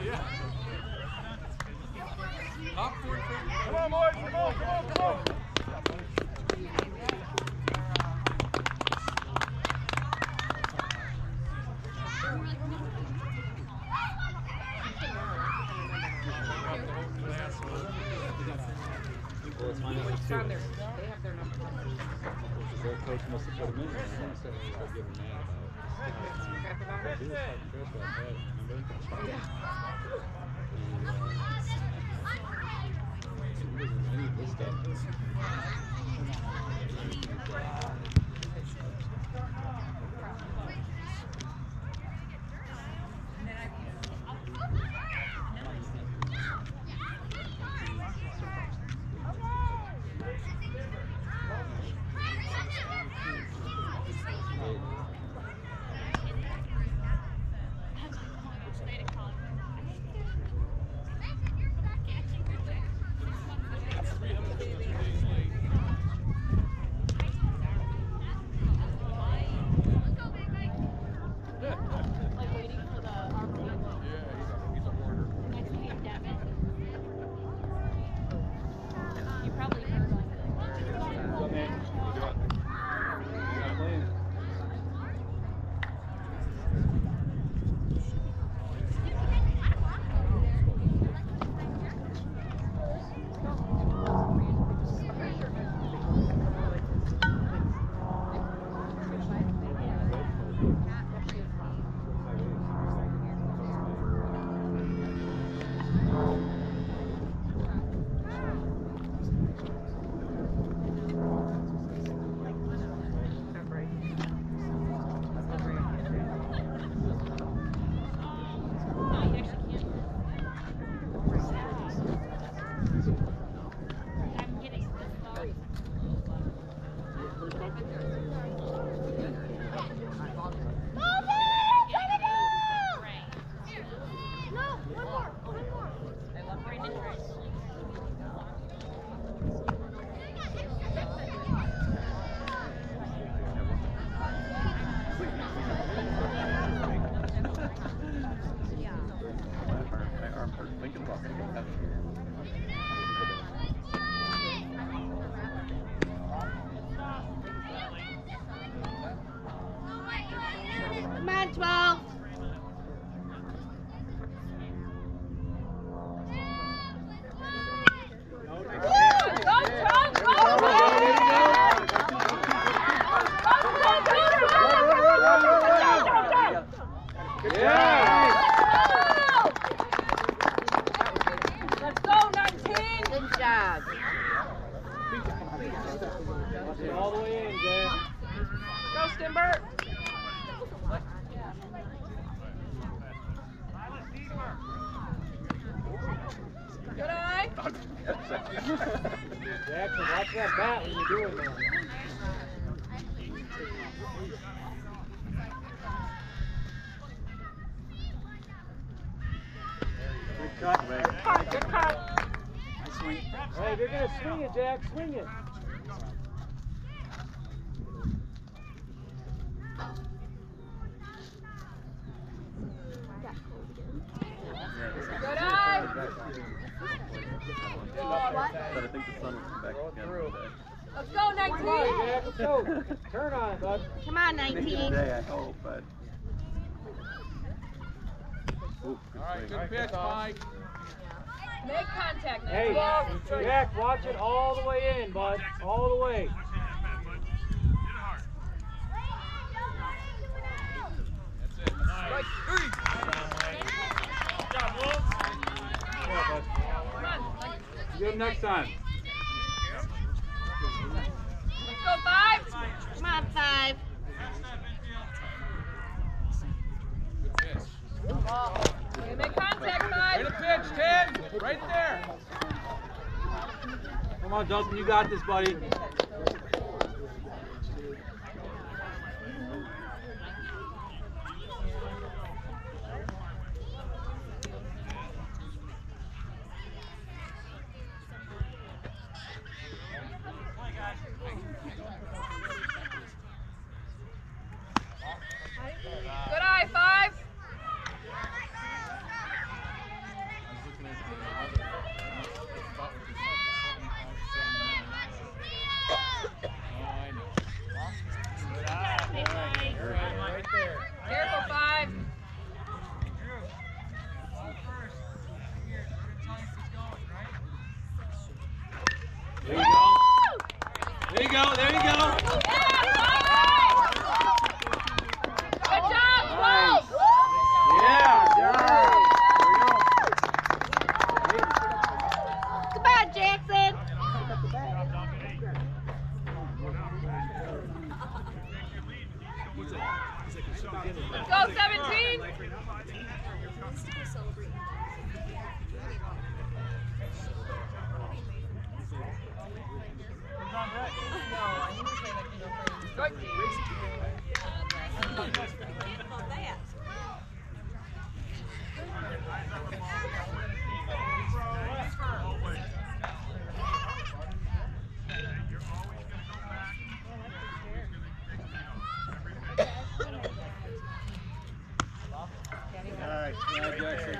Come on, boys, come on, come on, come on. Well, it's two. they have their number. Their coach must have put him in there. and of like mad about it. Good eye! Jaxson, watch that bat when you're doing that. Good cut, Ray. Cut, good cut. Hey, they're gonna swing it, Jack. Swing it. Good eye! But I think the sun will back. Let's go, 19! Jack, let's go. Turn on, bud. Come on, 19. today, I hope, but. Good All right, good pitch, Mike. Make contact, Hey, Jack, watch it all the way in, bud. All the way. That's it. Strike three. Come on, bud. Come on. Do it next time. Let's go, five! Come on, 5. Good pitch. Way to make contact, Way five! to pitch, Ted. Right there. Come on, Dustin, you got this, buddy. know, Alright, now Jaxson.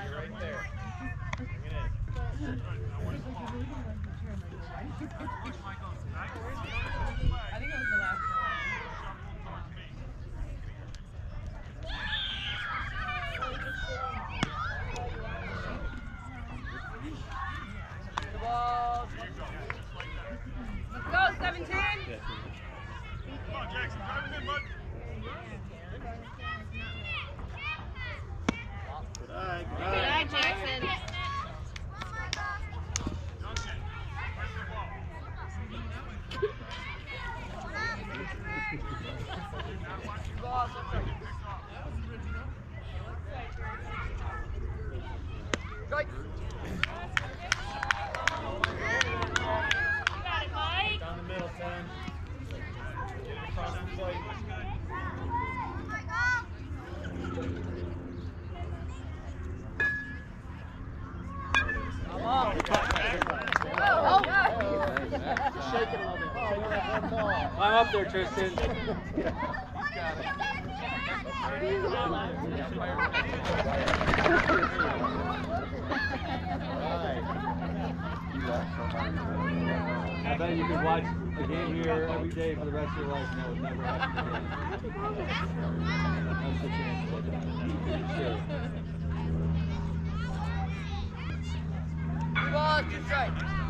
I think it was the last one. Let's go, 17. Come on, Jaxson, drive him in, bud. Good eye, good Good eye. eye, Jaxson. There, Tristan. I bet you could watch the game here every day for the rest of your life and that would never happen again. That's the chance. Sure. Ball, two strikes.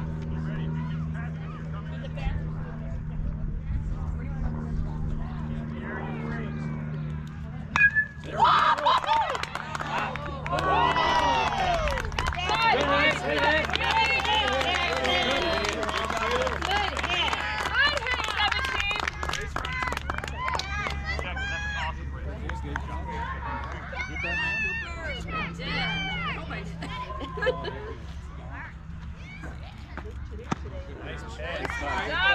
Yes.